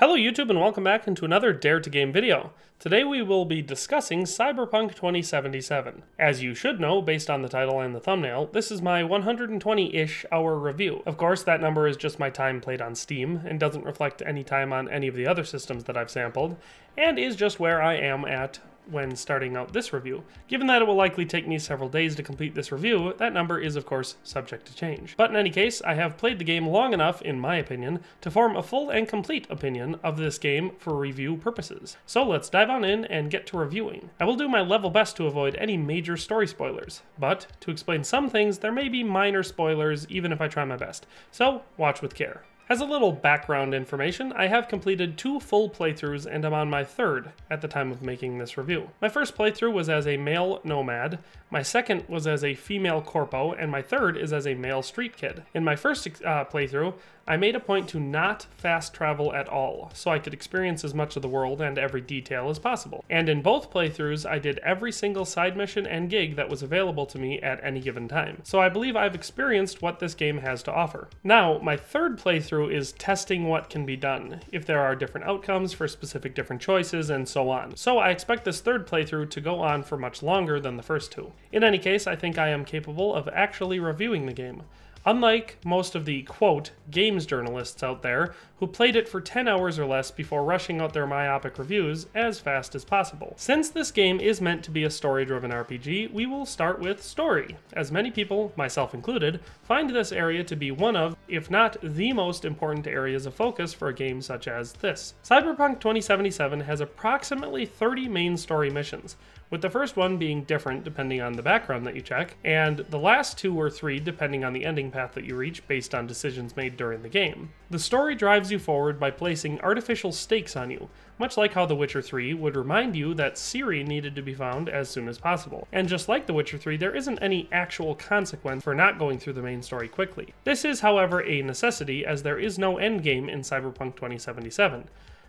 Hello YouTube and welcome back into another Dare to Game video. Today we will be discussing Cyberpunk 2077. As you should know, based on the title and the thumbnail, this is my 120-ish hour review. Of course, that number is just my time played on Steam, and doesn't reflect any time on any of the other systems that I've sampled, and is just where I am at when starting out this review. Given that it will likely take me several days to complete this review, that number is of course subject to change. But in any case, I have played the game long enough, in my opinion, to form a full and complete opinion of this game for review purposes. So let's dive on in and get to reviewing. I will do my level best to avoid any major story spoilers, but to explain some things, there may be minor spoilers even if I try my best. So watch with care. As a little background information, I have completed two full playthroughs and I'm on my third at the time of making this review. My first playthrough was as a male nomad, my second was as a female corpo, and my third is as a male street kid. In my first uh, playthrough, I made a point to not fast travel at all, so I could experience as much of the world and every detail as possible. And in both playthroughs, I did every single side mission and gig that was available to me at any given time. So I believe I've experienced what this game has to offer. Now, my third playthrough is testing what can be done, if there are different outcomes for specific different choices, and so on. So I expect this third playthrough to go on for much longer than the first two. In any case, I think I am capable of actually reviewing the game. Unlike most of the quote games journalists out there who played it for 10 hours or less before rushing out their myopic reviews as fast as possible. Since this game is meant to be a story driven RPG, we will start with story, as many people, myself included, find this area to be one of, if not the most important areas of focus for a game such as this. Cyberpunk 2077 has approximately 30 main story missions, with the first one being different depending on the background that you check, and the last two or three depending on the ending path that you reach based on decisions made during the game. The story drives you forward by placing artificial stakes on you, much like how The Witcher 3 would remind you that Ciri needed to be found as soon as possible. And just like The Witcher 3, there isn't any actual consequence for not going through the main story quickly. This is, however, a necessity as there is no endgame in Cyberpunk 2077.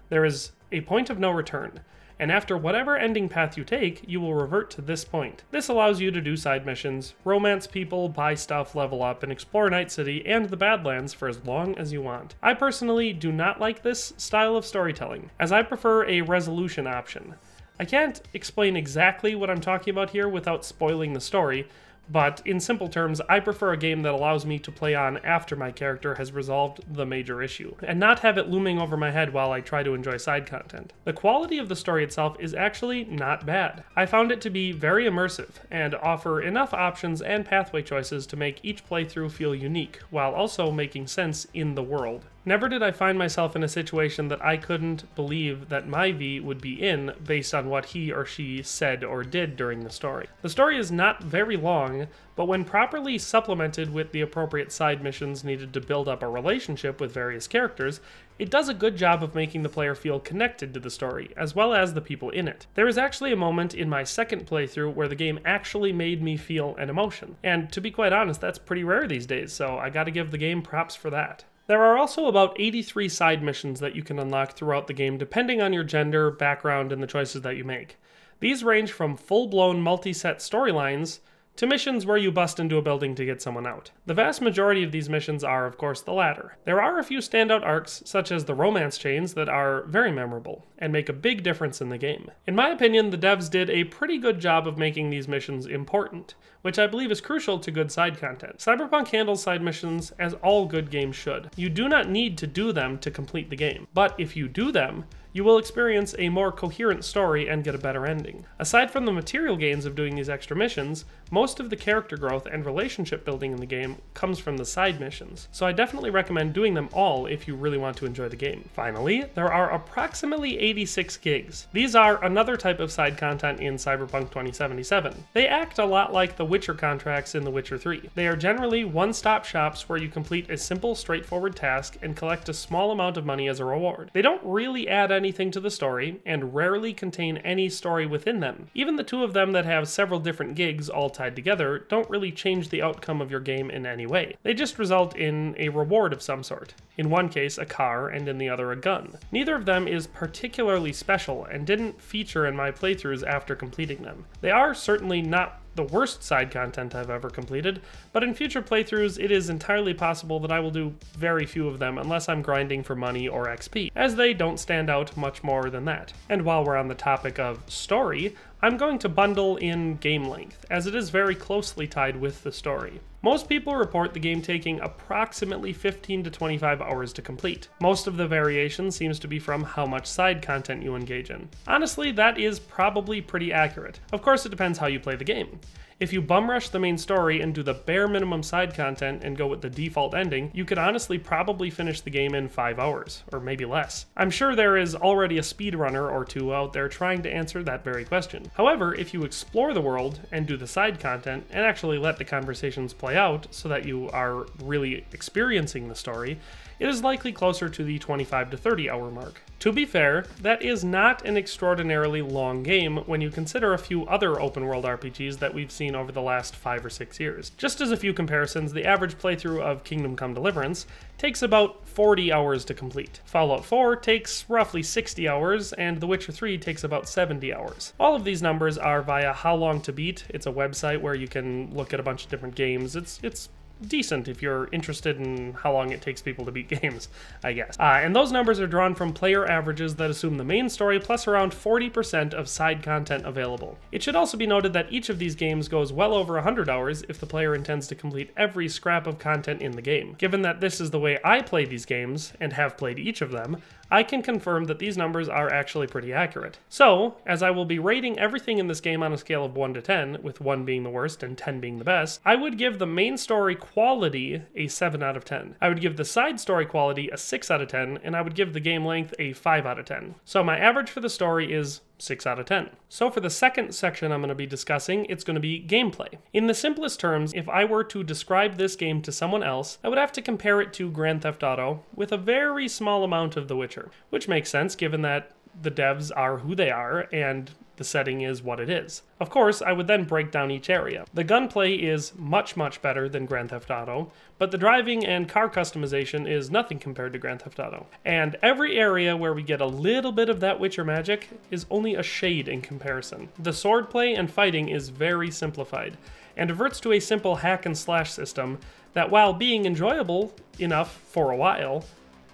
There is a point of no return and after whatever ending path you take, you will revert to this point. This allows you to do side missions, romance people, buy stuff, level up, and explore Night City and the Badlands for as long as you want. I personally do not like this style of storytelling, as I prefer a resolution option. I can't explain exactly what I'm talking about here without spoiling the story, but in simple terms, I prefer a game that allows me to play on after my character has resolved the major issue, and not have it looming over my head while I try to enjoy side content. The quality of the story itself is actually not bad. I found it to be very immersive, and offer enough options and pathway choices to make each playthrough feel unique, while also making sense in the world. Never did I find myself in a situation that I couldn't believe that my V would be in based on what he or she said or did during the story. The story is not very long, but when properly supplemented with the appropriate side missions needed to build up a relationship with various characters, it does a good job of making the player feel connected to the story, as well as the people in it. There is actually a moment in my second playthrough where the game actually made me feel an emotion, and to be quite honest, that's pretty rare these days, so I gotta give the game props for that. There are also about 83 side missions that you can unlock throughout the game depending on your gender, background, and the choices that you make. These range from full blown multi set storylines to missions where you bust into a building to get someone out. The vast majority of these missions are, of course, the latter. There are a few standout arcs, such as the romance chains, that are very memorable and make a big difference in the game. In my opinion, the devs did a pretty good job of making these missions important, which I believe is crucial to good side content. Cyberpunk handles side missions as all good games should. You do not need to do them to complete the game, but if you do them, you will experience a more coherent story and get a better ending. Aside from the material gains of doing these extra missions, most of the character growth and relationship building in the game comes from the side missions, so I definitely recommend doing them all if you really want to enjoy the game. Finally, there are approximately 86 gigs. These are another type of side content in Cyberpunk 2077. They act a lot like the Witcher contracts in The Witcher 3. They are generally one-stop shops where you complete a simple, straightforward task and collect a small amount of money as a reward. They don't really add anything to the story, and rarely contain any story within them. Even the two of them that have several different gigs all tied together don't really change the outcome of your game in any way. They just result in a reward of some sort. In one case, a car, and in the other, a gun. Neither of them is particularly special, and didn't feature in my playthroughs after completing them. They are certainly not the worst side content I've ever completed, but in future playthroughs it is entirely possible that I will do very few of them unless I'm grinding for money or XP, as they don't stand out much more than that. And while we're on the topic of story, I'm going to bundle in game length, as it is very closely tied with the story. Most people report the game taking approximately 15 to 25 hours to complete. Most of the variation seems to be from how much side content you engage in. Honestly, that is probably pretty accurate. Of course, it depends how you play the game. If you bum rush the main story and do the bare minimum side content and go with the default ending, you could honestly probably finish the game in 5 hours, or maybe less. I'm sure there is already a speedrunner or two out there trying to answer that very question. However, if you explore the world and do the side content and actually let the conversations play out so that you are really experiencing the story, it is likely closer to the 25 to 30 hour mark. To be fair, that is not an extraordinarily long game when you consider a few other open world RPGs that we've seen over the last 5 or 6 years. Just as a few comparisons, the average playthrough of Kingdom Come Deliverance takes about 40 hours to complete. Fallout 4 takes roughly 60 hours, and The Witcher 3 takes about 70 hours. All of these numbers are via How Long to Beat. It's a website where you can look at a bunch of different games. It's it's decent if you're interested in how long it takes people to beat games, I guess. Uh, and those numbers are drawn from player averages that assume the main story plus around 40% of side content available. It should also be noted that each of these games goes well over 100 hours if the player intends to complete every scrap of content in the game. Given that this is the way I play these games, and have played each of them, I can confirm that these numbers are actually pretty accurate. So, as I will be rating everything in this game on a scale of 1 to 10, with 1 being the worst and 10 being the best, I would give the main story quality a 7 out of 10. I would give the side story quality a 6 out of 10, and I would give the game length a 5 out of 10. So my average for the story is 6 out of 10. So for the second section I'm going to be discussing, it's going to be gameplay. In the simplest terms, if I were to describe this game to someone else, I would have to compare it to Grand Theft Auto with a very small amount of The Witcher, which makes sense given that the devs are who they are and the setting is what it is. Of course, I would then break down each area. The gunplay is much, much better than Grand Theft Auto, but the driving and car customization is nothing compared to Grand Theft Auto. And every area where we get a little bit of that Witcher magic is only a shade in comparison. The swordplay and fighting is very simplified, and reverts to a simple hack and slash system that, while being enjoyable enough for a while,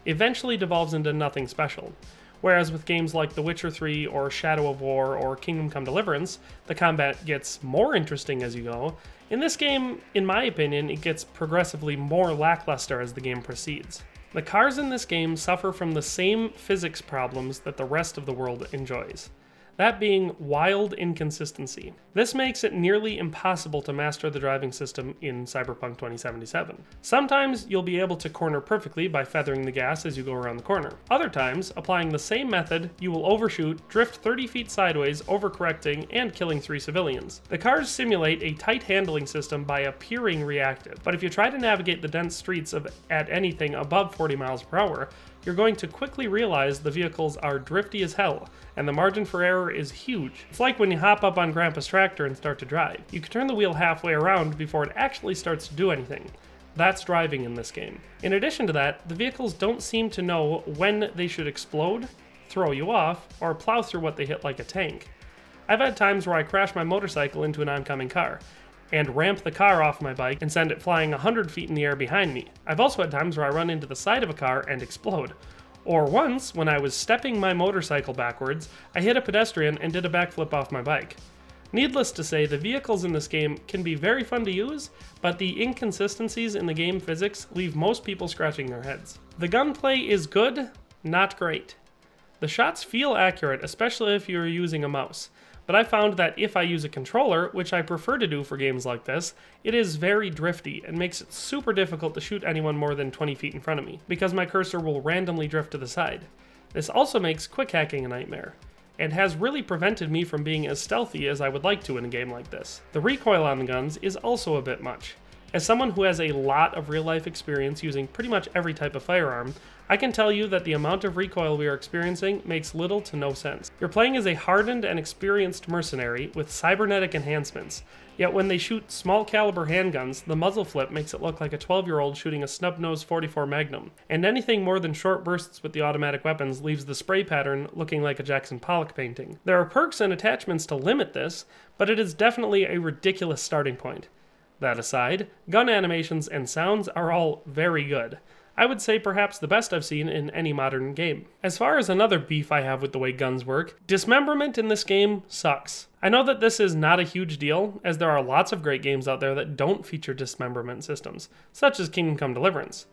eventually devolves into nothing special. Whereas with games like The Witcher 3 or Shadow of War or Kingdom Come Deliverance, the combat gets more interesting as you go. In this game, in my opinion, it gets progressively more lackluster as the game proceeds. The cars in this game suffer from the same physics problems that the rest of the world enjoys that being wild inconsistency. This makes it nearly impossible to master the driving system in Cyberpunk 2077. Sometimes you'll be able to corner perfectly by feathering the gas as you go around the corner. Other times, applying the same method, you will overshoot, drift 30 feet sideways, overcorrecting, and killing three civilians. The cars simulate a tight handling system by appearing reactive, but if you try to navigate the dense streets of at anything above 40 miles per hour, you're going to quickly realize the vehicles are drifty as hell, and the margin for error is huge. It's like when you hop up on Grandpa's tractor and start to drive. You can turn the wheel halfway around before it actually starts to do anything. That's driving in this game. In addition to that, the vehicles don't seem to know when they should explode, throw you off, or plow through what they hit like a tank. I've had times where I crash my motorcycle into an oncoming car, and ramp the car off my bike and send it flying 100 feet in the air behind me. I've also had times where I run into the side of a car and explode. Or once, when I was stepping my motorcycle backwards, I hit a pedestrian and did a backflip off my bike. Needless to say, the vehicles in this game can be very fun to use, but the inconsistencies in the game physics leave most people scratching their heads. The gunplay is good, not great. The shots feel accurate, especially if you're using a mouse but I found that if I use a controller, which I prefer to do for games like this, it is very drifty and makes it super difficult to shoot anyone more than 20 feet in front of me, because my cursor will randomly drift to the side. This also makes quick hacking a nightmare, and has really prevented me from being as stealthy as I would like to in a game like this. The recoil on the guns is also a bit much, As someone who has a lot of real life experience using pretty much every type of firearm, I can tell you that the amount of recoil we are experiencing makes little to no sense. You're playing as a hardened and experienced mercenary with cybernetic enhancements, yet when they shoot small caliber handguns, the muzzle flip makes it look like a 12 year old shooting a snub nosed 44 Magnum, and anything more than short bursts with the automatic weapons leaves the spray pattern looking like a Jackson Pollock painting. There are perks and attachments to limit this, but it is definitely a ridiculous starting point. That aside, gun animations and sounds are all very good. I would say perhaps the best I've seen in any modern game. As far as another beef I have with the way guns work, dismemberment in this game sucks. I know that this is not a huge deal, as there are lots of great games out there that don't feature dismemberment systems, such as Kingdom Come Deliverance.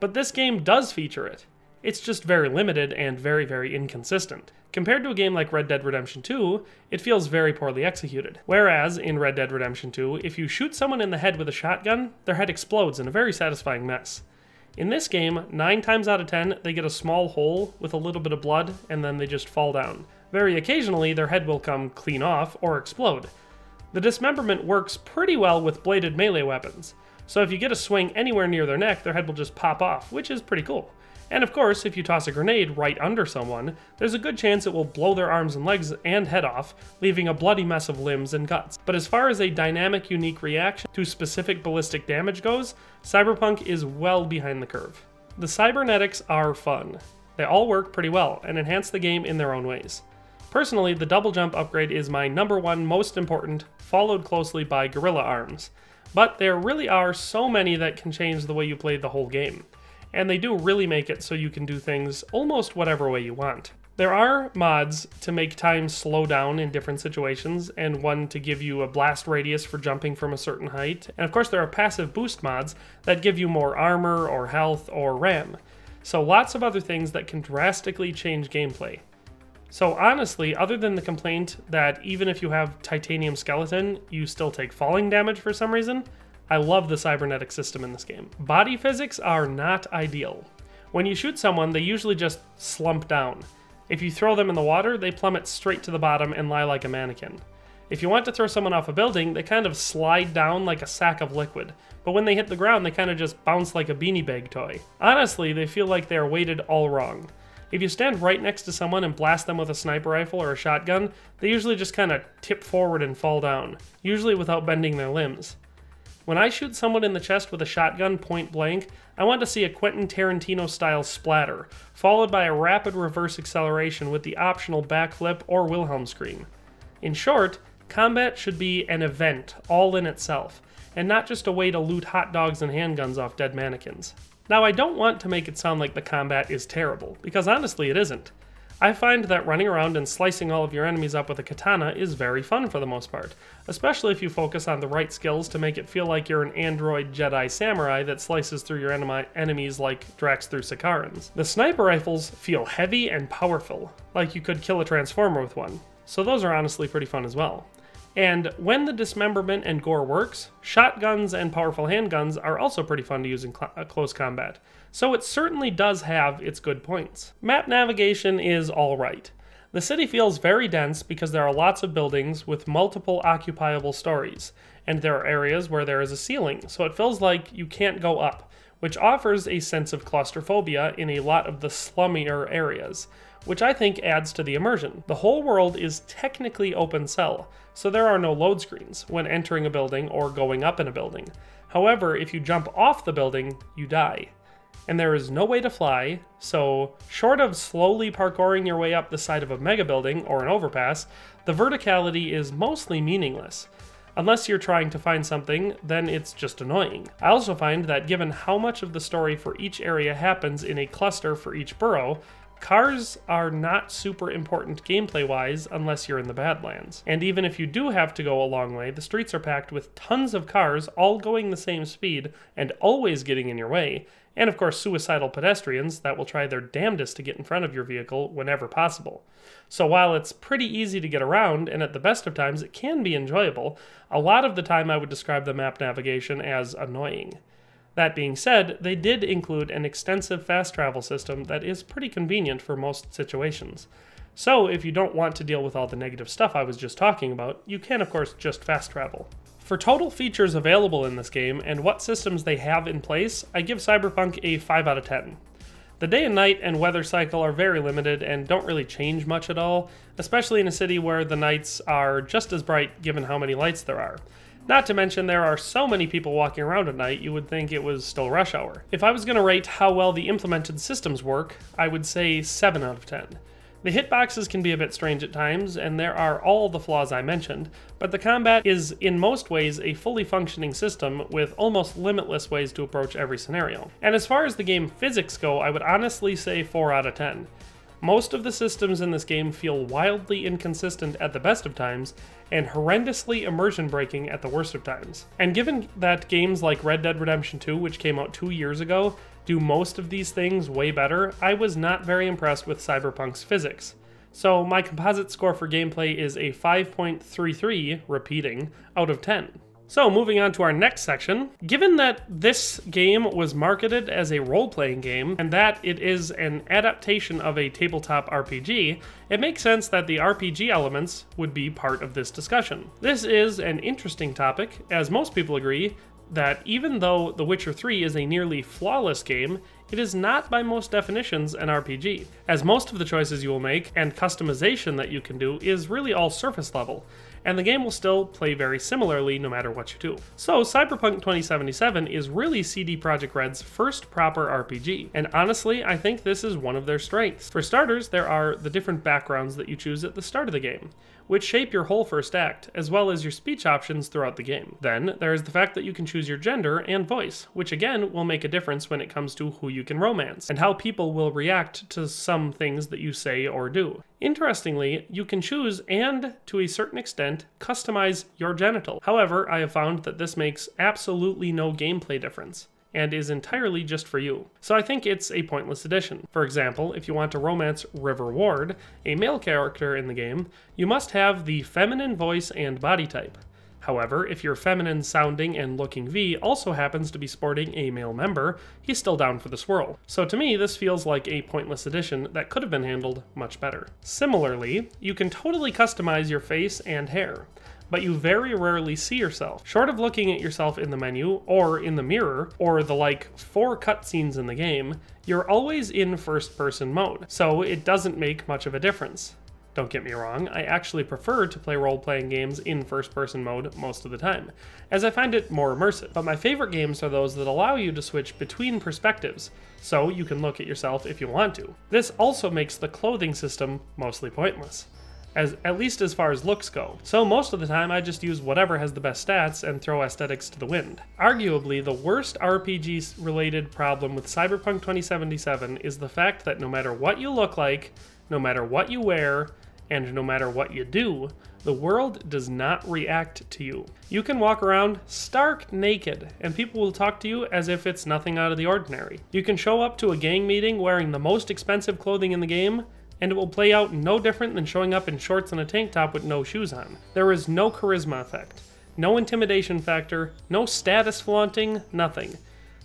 But this game does feature it. It's just very limited and very, very inconsistent. Compared to a game like Red Dead Redemption 2, it feels very poorly executed. Whereas in Red Dead Redemption 2, if you shoot someone in the head with a shotgun, their head explodes in a very satisfying mess. In this game, 9 times out of 10, they get a small hole with a little bit of blood and then they just fall down. Very occasionally, their head will come clean off or explode. The dismemberment works pretty well with bladed melee weapons, so if you get a swing anywhere near their neck, their head will just pop off, which is pretty cool. And of course, if you toss a grenade right under someone, there's a good chance it will blow their arms and legs and head off, leaving a bloody mess of limbs and guts. But as far as a dynamic, unique reaction to specific ballistic damage goes, Cyberpunk is well behind the curve. The cybernetics are fun. They all work pretty well and enhance the game in their own ways. Personally, the double jump upgrade is my number one most important, followed closely by Gorilla Arms. But there really are so many that can change the way you play the whole game and they do really make it so you can do things almost whatever way you want. There are mods to make time slow down in different situations, and one to give you a blast radius for jumping from a certain height. And of course, there are passive boost mods that give you more armor or health or RAM. So, lots of other things that can drastically change gameplay. So, honestly, other than the complaint that even if you have titanium skeleton, you still take falling damage for some reason, I love the cybernetic system in this game. Body physics are not ideal. When you shoot someone, they usually just slump down. If you throw them in the water, they plummet straight to the bottom and lie like a mannequin. If you want to throw someone off a building, they kind of slide down like a sack of liquid, but when they hit the ground, they kind of just bounce like a beanie bag toy. Honestly, they feel like they are weighted all wrong. If you stand right next to someone and blast them with a sniper rifle or a shotgun, they usually just kind of tip forward and fall down, usually without bending their limbs. When I shoot someone in the chest with a shotgun point blank, I want to see a Quentin Tarantino style splatter, followed by a rapid reverse acceleration with the optional backflip or Wilhelm scream. In short, combat should be an event all in itself, and not just a way to loot hot dogs and handguns off dead mannequins. Now, I don't want to make it sound like the combat is terrible, because honestly it isn't. I find that running around and slicing all of your enemies up with a katana is very fun for the most part, especially if you focus on the right skills to make it feel like you're an android Jedi samurai that slices through your enemies like Drax through Sakaarans. The sniper rifles feel heavy and powerful, like you could kill a transformer with one, so those are honestly pretty fun as well. And when the dismemberment and gore works, shotguns and powerful handguns are also pretty fun to use in cl- uh, close combat so it certainly does have its good points. Map navigation is alright. The city feels very dense because there are lots of buildings with multiple occupiable stories, and there are areas where there is a ceiling, so it feels like you can't go up, which offers a sense of claustrophobia in a lot of the slummier areas, which I think adds to the immersion. The whole world is technically open cell, so there are no load screens when entering a building or going up in a building. However, if you jump off the building, you die and there is no way to fly, so short of slowly parkouring your way up the side of a mega building or an overpass, the verticality is mostly meaningless. Unless you're trying to find something, then it's just annoying. I also find that given how much of the story for each area happens in a cluster for each borough, Cars are not super important gameplay wise unless you're in the Badlands. And even if you do have to go a long way, the streets are packed with tons of cars all going the same speed and always getting in your way, and of course suicidal pedestrians that will try their damnedest to get in front of your vehicle whenever possible. So while it's pretty easy to get around, and at the best of times it can be enjoyable, a lot of the time I would describe the map navigation as annoying. That being said, they did include an extensive fast travel system that is pretty convenient for most situations. So if you don't want to deal with all the negative stuff I was just talking about, you can of course just fast travel. For total features available in this game and what systems they have in place, I give Cyberpunk a 5 out of 10. The day and night and weather cycle are very limited and don't really change much at all, especially in a city where the nights are just as bright given how many lights there are. Not to mention, there are so many people walking around at night, you would think it was still rush hour. If I was going to rate how well the implemented systems work, I would say 7 out of 10. The hitboxes can be a bit strange at times, and there are all the flaws I mentioned, but the combat is in most ways a fully functioning system with almost limitless ways to approach every scenario. And as far as the game physics go, I would honestly say 4 out of 10. Most of the systems in this game feel wildly inconsistent at the best of times, and horrendously immersion breaking at the worst of times. And given that games like Red Dead Redemption 2, which came out two years ago, do most of these things way better, I was not very impressed with Cyberpunk's physics. So my composite score for gameplay is a 5.33, repeating, out of 10. So, moving on to our next section. Given that this game was marketed as a role playing game and that it is an adaptation of a tabletop RPG, it makes sense that the RPG elements would be part of this discussion. This is an interesting topic, as most people agree that even though The Witcher 3 is a nearly flawless game, it is not by most definitions an RPG, as most of the choices you will make and customization that you can do is really all surface level, and the game will still play very similarly no matter what you do. So, Cyberpunk 2077 is really CD Projekt Red's first proper RPG, and honestly, I think this is one of their strengths. For starters, there are the different backgrounds that you choose at the start of the game which shape your whole first act, as well as your speech options throughout the game. Then, there is the fact that you can choose your gender and voice, which again will make a difference when it comes to who you can romance, and how people will react to some things that you say or do. Interestingly, you can choose and, to a certain extent, customize your genital. However, I have found that this makes absolutely no gameplay difference and is entirely just for you. So I think it's a pointless addition. For example, if you want to romance River Ward, a male character in the game, you must have the feminine voice and body type. However, if your feminine sounding and looking V also happens to be sporting a male member, he's still down for the swirl. So to me, this feels like a pointless addition that could have been handled much better. Similarly, you can totally customize your face and hair but you very rarely see yourself. Short of looking at yourself in the menu, or in the mirror, or the like four cutscenes in the game, you're always in first person mode, so it doesn't make much of a difference. Don't get me wrong, I actually prefer to play role playing games in first person mode most of the time, as I find it more immersive. But my favorite games are those that allow you to switch between perspectives, so you can look at yourself if you want to. This also makes the clothing system mostly pointless as at least as far as looks go. So most of the time I just use whatever has the best stats and throw aesthetics to the wind. Arguably, the worst RPG related problem with Cyberpunk 2077 is the fact that no matter what you look like, no matter what you wear, and no matter what you do, the world does not react to you. You can walk around stark naked, and people will talk to you as if it's nothing out of the ordinary. You can show up to a gang meeting wearing the most expensive clothing in the game, and it will play out no different than showing up in shorts and a tank top with no shoes on. There is no charisma effect, no intimidation factor, no status flaunting, nothing.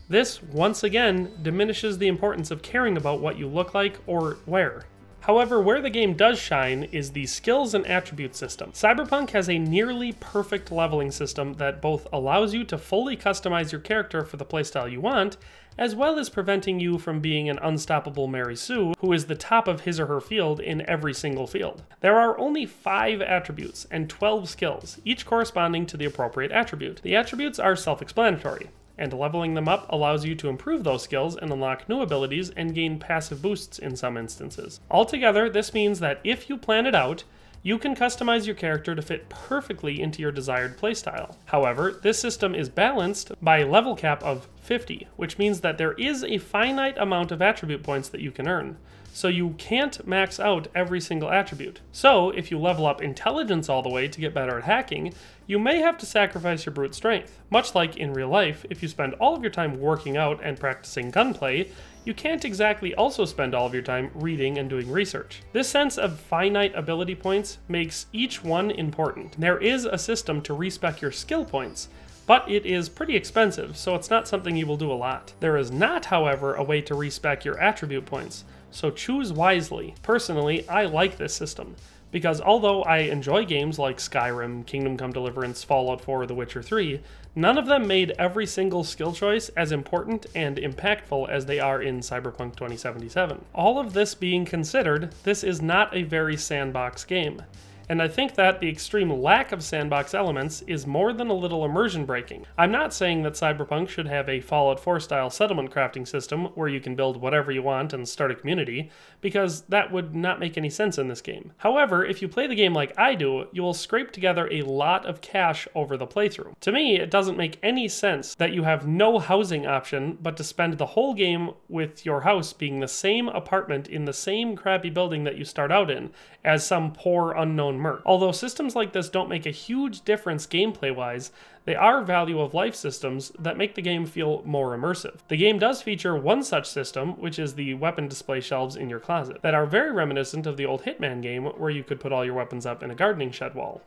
This, once again, diminishes the importance of caring about what you look like or wear. However, where the game does shine is the skills and attribute system. Cyberpunk has a nearly perfect leveling system that both allows you to fully customize your character for the playstyle you want, as well as preventing you from being an unstoppable Mary Sue, who is the top of his or her field in every single field. There are only 5 attributes and 12 skills, each corresponding to the appropriate attribute. The attributes are self-explanatory and leveling them up allows you to improve those skills and unlock new abilities and gain passive boosts in some instances. Altogether, this means that if you plan it out, you can customize your character to fit perfectly into your desired playstyle. However, this system is balanced by a level cap of 50, which means that there is a finite amount of attribute points that you can earn so you can't max out every single attribute. So, if you level up intelligence all the way to get better at hacking, you may have to sacrifice your brute strength. Much like in real life, if you spend all of your time working out and practicing gunplay, you can't exactly also spend all of your time reading and doing research. This sense of finite ability points makes each one important. There is a system to respec your skill points, but it is pretty expensive, so it's not something you will do a lot. There is not, however, a way to respec your attribute points, so choose wisely. Personally, I like this system. Because although I enjoy games like Skyrim, Kingdom Come Deliverance, Fallout 4, The Witcher 3, none of them made every single skill choice as important and impactful as they are in Cyberpunk 2077. All of this being considered, this is not a very sandbox game and I think that the extreme lack of sandbox elements is more than a little immersion breaking. I'm not saying that Cyberpunk should have a Fallout 4 style settlement crafting system where you can build whatever you want and start a community, because that would not make any sense in this game. However, if you play the game like I do, you will scrape together a lot of cash over the playthrough. To me, it doesn't make any sense that you have no housing option but to spend the whole game with your house being the same apartment in the same crappy building that you start out in as some poor unknown merc. Although systems like this don't make a huge difference gameplay wise, they are value of life systems that make the game feel more immersive. The game does feature one such system, which is the weapon display shelves in your closet, that are very reminiscent of the old Hitman game where you could put all your weapons up in a gardening shed wall.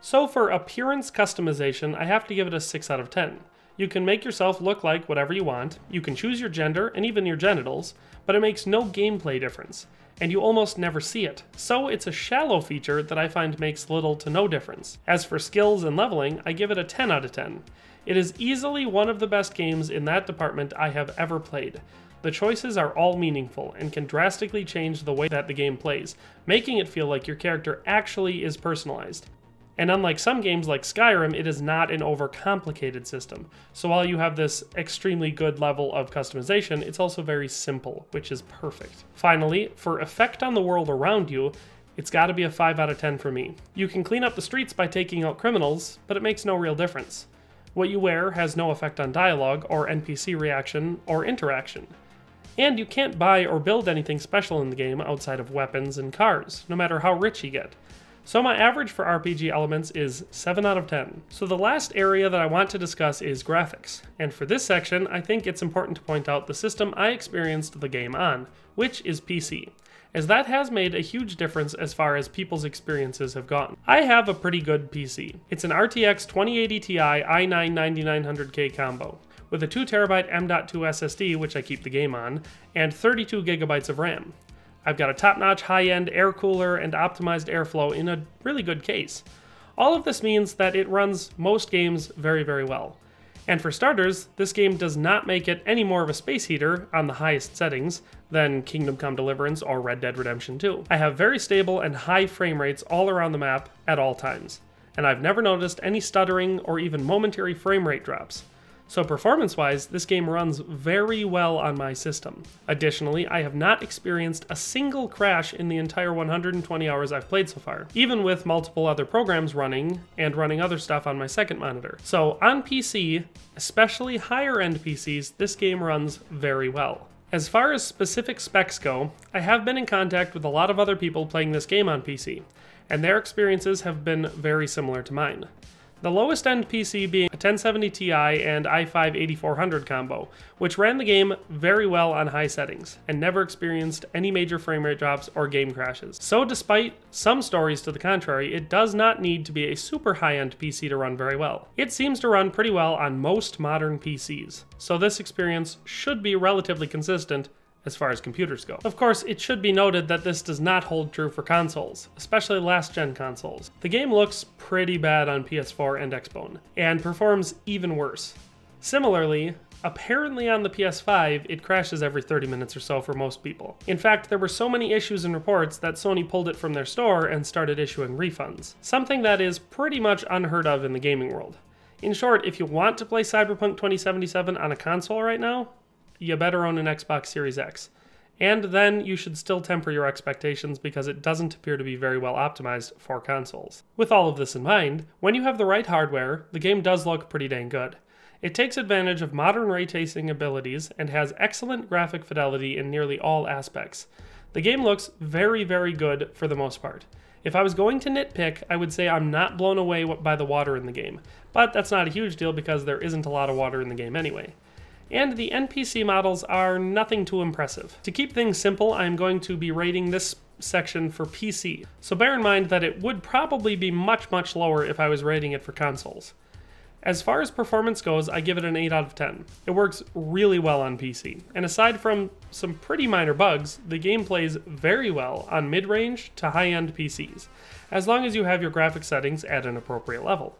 So for appearance customization, I have to give it a 6 out of 10. You can make yourself look like whatever you want, you can choose your gender and even your genitals, but it makes no gameplay difference and you almost never see it. So it's a shallow feature that I find makes little to no difference. As for skills and leveling, I give it a 10 out of 10. It is easily one of the best games in that department I have ever played. The choices are all meaningful and can drastically change the way that the game plays, making it feel like your character actually is personalized. And unlike some games like Skyrim, it is not an overcomplicated system. So while you have this extremely good level of customization, it's also very simple, which is perfect. Finally, for effect on the world around you, it's gotta be a 5 out of 10 for me. You can clean up the streets by taking out criminals, but it makes no real difference. What you wear has no effect on dialogue, or NPC reaction, or interaction. And you can't buy or build anything special in the game outside of weapons and cars, no matter how rich you get. So my average for RPG elements is 7 out of 10. So the last area that I want to discuss is graphics. And for this section, I think it's important to point out the system I experienced the game on, which is PC as that has made a huge difference as far as people's experiences have gone. I have a pretty good PC. It's an RTX 2080 Ti i9 9900K combo with a 2TB M.2 SSD, which I keep the game on, and 32GB of RAM. I've got a top-notch high-end air cooler and optimized airflow in a really good case. All of this means that it runs most games very, very well. And for starters, this game does not make it any more of a space heater on the highest settings than Kingdom Come Deliverance or Red Dead Redemption 2. I have very stable and high frame rates all around the map at all times, and I've never noticed any stuttering or even momentary frame rate drops. So performance-wise, this game runs very well on my system. Additionally, I have not experienced a single crash in the entire 120 hours I've played so far, even with multiple other programs running and running other stuff on my second monitor. So on PC, especially higher end PCs, this game runs very well. As far as specific specs go, I have been in contact with a lot of other people playing this game on PC, and their experiences have been very similar to mine. The lowest end PC being a 1070 Ti and i5 8400 combo, which ran the game very well on high settings and never experienced any major frame rate drops or game crashes. So despite some stories to the contrary, it does not need to be a super high-end PC to run very well. It seems to run pretty well on most modern PCs, so this experience should be relatively consistent as far as computers go. Of course, it should be noted that this does not hold true for consoles, especially last gen consoles. The game looks pretty bad on PS4 and Xbone, and performs even worse. Similarly, Apparently on the PS5, it crashes every 30 minutes or so for most people. In fact, there were so many issues and reports that Sony pulled it from their store and started issuing refunds. Something that is pretty much unheard of in the gaming world. In short, if you want to play Cyberpunk 2077 on a console right now, you better own an Xbox Series X. And then you should still temper your expectations because it doesn't appear to be very well optimized for consoles. With all of this in mind, when you have the right hardware, the game does look pretty dang good. It takes advantage of modern ray tracing abilities and has excellent graphic fidelity in nearly all aspects. The game looks very, very good for the most part. If I was going to nitpick, I would say I'm not blown away by the water in the game, but that's not a huge deal because there isn't a lot of water in the game anyway and the NPC models are nothing too impressive. To keep things simple, I'm going to be rating this section for PC, so bear in mind that it would probably be much, much lower if I was rating it for consoles. As far as performance goes, I give it an 8 out of 10. It works really well on PC, and aside from some pretty minor bugs, the game plays very well on mid range to high end PCs, as long as you have your graphics settings at an appropriate level.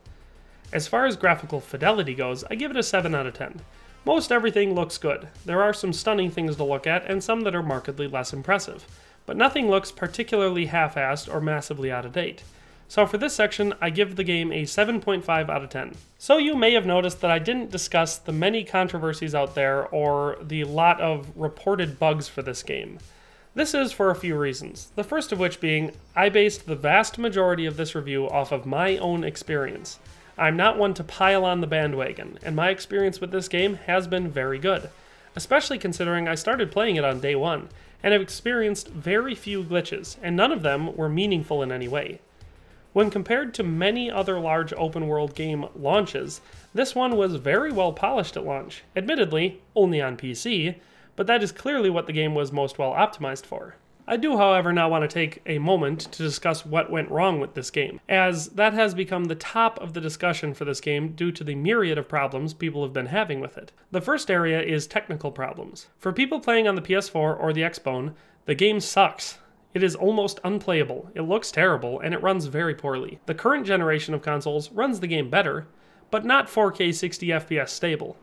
As far as graphical fidelity goes, I give it a 7 out of 10. Most everything looks good. There are some stunning things to look at, and some that are markedly less impressive, but nothing looks particularly half assed or massively out of date. So for this section, I give the game a 7.5 out of 10. So you may have noticed that I didn't discuss the many controversies out there or the lot of reported bugs for this game. This is for a few reasons. The first of which being, I based the vast majority of this review off of my own experience. I'm not one to pile on the bandwagon, and my experience with this game has been very good, especially considering I started playing it on day one, and have experienced very few glitches, and none of them were meaningful in any way. When compared to many other large open world game launches, this one was very well polished at launch, admittedly, only on PC, but that is clearly what the game was most well optimized for. I do, however, now want to take a moment to discuss what went wrong with this game, as that has become the top of the discussion for this game due to the myriad of problems people have been having with it. The first area is technical problems. For people playing on the PS4 or the Xbone, the game sucks. It is almost unplayable, it looks terrible, and it runs very poorly. The current generation of consoles runs the game better, but not 4K 60 FPS stable.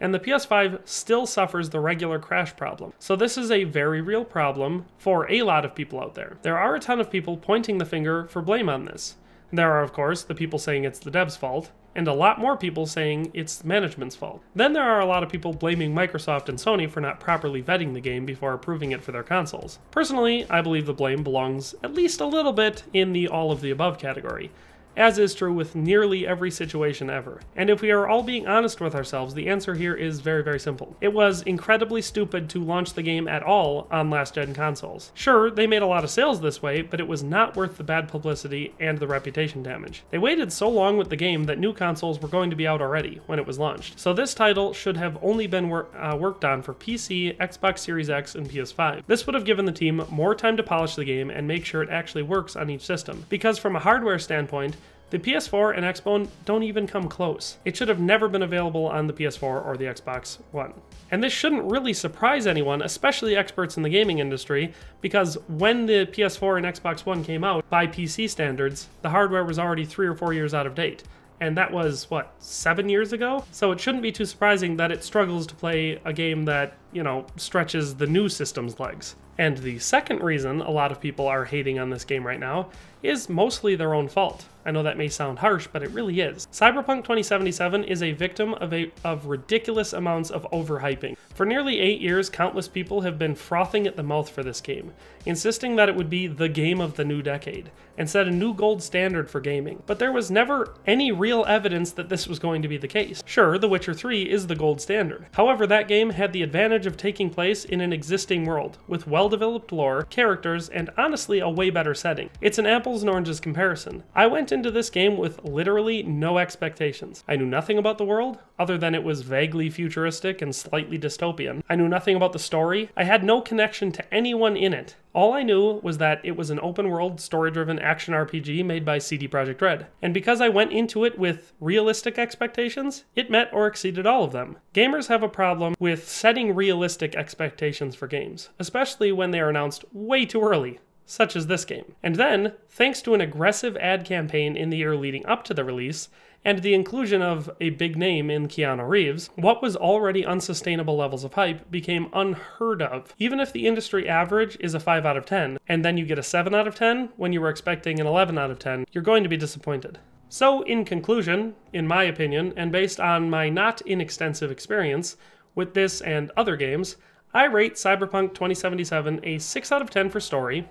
And the PS5 still suffers the regular crash problem. So this is a very real problem for a lot of people out there. There are a ton of people pointing the finger for blame on this. There are, of course, the people saying it's the devs' fault, and a lot more people saying it's management's fault. Then there are a lot of people blaming Microsoft and Sony for not properly vetting the game before approving it for their consoles. Personally, I believe the blame belongs at least a little bit in the all of the above category as is true with nearly every situation ever. And if we are all being honest with ourselves, the answer here is very, very simple. It was incredibly stupid to launch the game at all on last gen consoles. Sure, they made a lot of sales this way, but it was not worth the bad publicity and the reputation damage. They waited so long with the game that new consoles were going to be out already when it was launched. So this title should have only been wor uh, worked on for PC, Xbox Series X, and PS5. This would have given the team more time to polish the game and make sure it actually works on each system. Because from a hardware standpoint, the PS4 and Xbone don't even come close. It should have never been available on the PS4 or the Xbox One. And this shouldn't really surprise anyone, especially experts in the gaming industry, because when the PS4 and Xbox One came out, by PC standards, the hardware was already three or four years out of date. And that was, what, seven years ago? So it shouldn't be too surprising that it struggles to play a game that, you know, stretches the new system's legs. And the second reason a lot of people are hating on this game right now is mostly their own fault. I know that may sound harsh, but it really is. Cyberpunk 2077 is a victim of, a, of ridiculous amounts of overhyping. For nearly eight years, countless people have been frothing at the mouth for this game, insisting that it would be the game of the new decade, and set a new gold standard for gaming. But there was never any real evidence that this was going to be the case. Sure, The Witcher 3 is the gold standard. However, that game had the advantage of taking place in an existing world, with well-developed lore, characters, and honestly a way better setting. It's an apples and oranges comparison. I went into this game with literally no expectations. I knew nothing about the world, other than it was vaguely futuristic and slightly dystopian. I knew nothing about the story. I had no connection to anyone in it. All I knew was that it was an open world, story driven action RPG made by CD Projekt Red. And because I went into it with realistic expectations, it met or exceeded all of them. Gamers have a problem with setting realistic expectations for games, especially when they are announced way too early such as this game. And then, thanks to an aggressive ad campaign in the year leading up to the release, and the inclusion of a big name in Keanu Reeves, what was already unsustainable levels of hype became unheard of. Even if the industry average is a 5 out of 10, and then you get a 7 out of 10 when you were expecting an 11 out of 10, you're going to be disappointed. So, in conclusion, in my opinion, and based on my not inextensive experience with this and other games, I rate Cyberpunk 2077 a 6 out of 10 for story,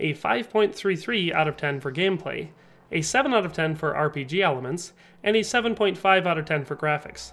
a 5.33 out of 10 for gameplay, a 7 out of 10 for RPG elements, and a 7.5 out of 10 for graphics.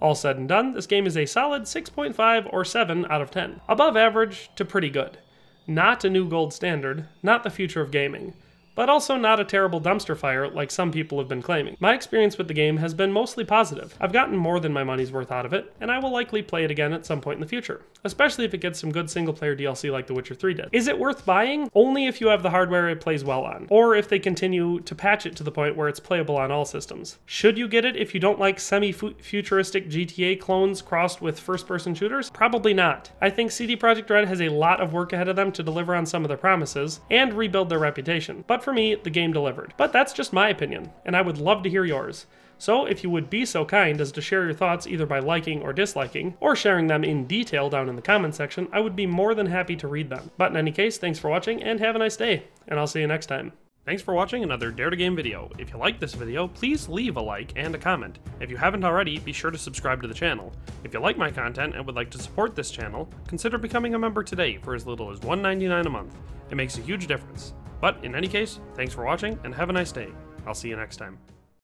All said and done, this game is a solid 6.5 or 7 out of 10. Above average to pretty good. Not a new gold standard, not the future of gaming, but also not a terrible dumpster fire like some people have been claiming. My experience with the game has been mostly positive. I've gotten more than my money's worth out of it, and I will likely play it again at some point in the future, especially if it gets some good single player DLC like The Witcher 3 did. Is it worth buying? Only if you have the hardware it plays well on, or if they continue to patch it to the point where it's playable on all systems. Should you get it if you don't like semi futuristic GTA clones crossed with first person shooters? Probably not. I think CD Projekt Red has a lot of work ahead of them to deliver on some of their promises and rebuild their reputation. But for me, the game delivered. But that's just my opinion, and I would love to hear yours. So if you would be so kind as to share your thoughts either by liking or disliking, or sharing them in detail down in the comment section, I would be more than happy to read them. But in any case, thanks for watching and have a nice day, and I'll see you next time. Thanks for watching another Dare to Game video. If you liked this video, please leave a like and a comment. If you haven't already, be sure to subscribe to the channel. If you like my content and would like to support this channel, consider becoming a member today for as little as $1.99 a month. It makes a huge difference. But in any case, thanks for watching and have a nice day. I'll see you next time.